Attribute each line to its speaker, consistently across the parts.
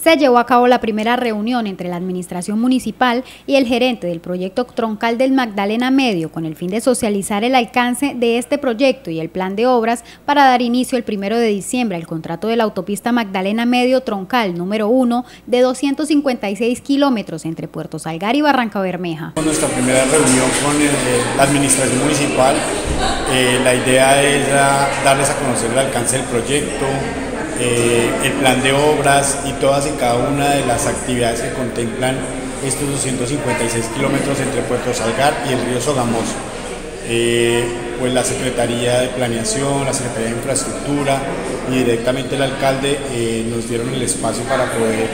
Speaker 1: se llevó a cabo la primera reunión entre la administración municipal y el gerente del proyecto troncal del Magdalena Medio con el fin de socializar el alcance de este proyecto y el plan de obras para dar inicio el primero de diciembre al contrato de la autopista Magdalena Medio troncal número 1 de 256 kilómetros entre Puerto Salgar y Barranca Bermeja.
Speaker 2: Nuestra primera reunión con eh, la administración municipal, eh, la idea es darles a conocer el alcance del proyecto, eh, el plan de obras y todas y cada una de las actividades que contemplan estos 256 kilómetros entre Puerto Salgar y el río Sogamoso. Eh, pues la Secretaría de Planeación, la Secretaría de Infraestructura y directamente el alcalde eh, nos dieron el espacio para poder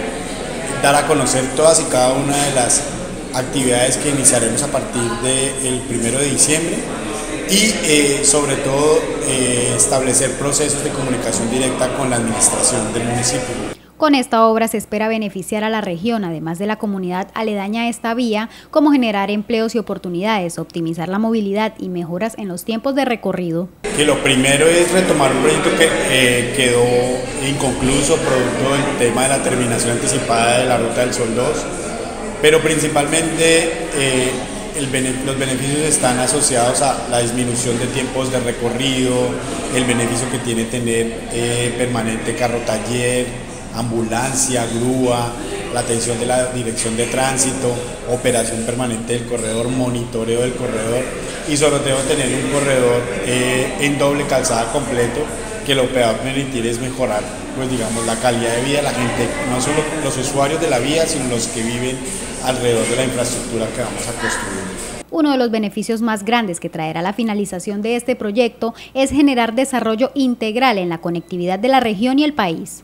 Speaker 2: dar a conocer todas y cada una de las actividades que iniciaremos a partir del primero de diciembre y eh, sobre todo eh, establecer procesos de comunicación directa con la administración del municipio.
Speaker 1: Con esta obra se espera beneficiar a la región, además de la comunidad aledaña a esta vía, como generar empleos y oportunidades, optimizar la movilidad y mejoras en los tiempos de recorrido.
Speaker 2: Que lo primero es retomar un proyecto que eh, quedó inconcluso producto del tema de la terminación anticipada de la Ruta del Sol 2, pero principalmente los beneficios están asociados a la disminución de tiempos de recorrido, el beneficio que tiene tener eh, permanente carro taller, ambulancia, grúa, la atención de la dirección de tránsito, operación permanente del corredor, monitoreo del corredor y sobre todo tener un corredor eh, en doble calzada completo que lo a permitir es mejorar pues digamos la calidad de vida de la gente, no solo los usuarios de la vía, sino los que viven alrededor de la infraestructura que vamos a construir.
Speaker 1: Uno de los beneficios más grandes que traerá la finalización de este proyecto es generar desarrollo integral en la conectividad de la región y el país.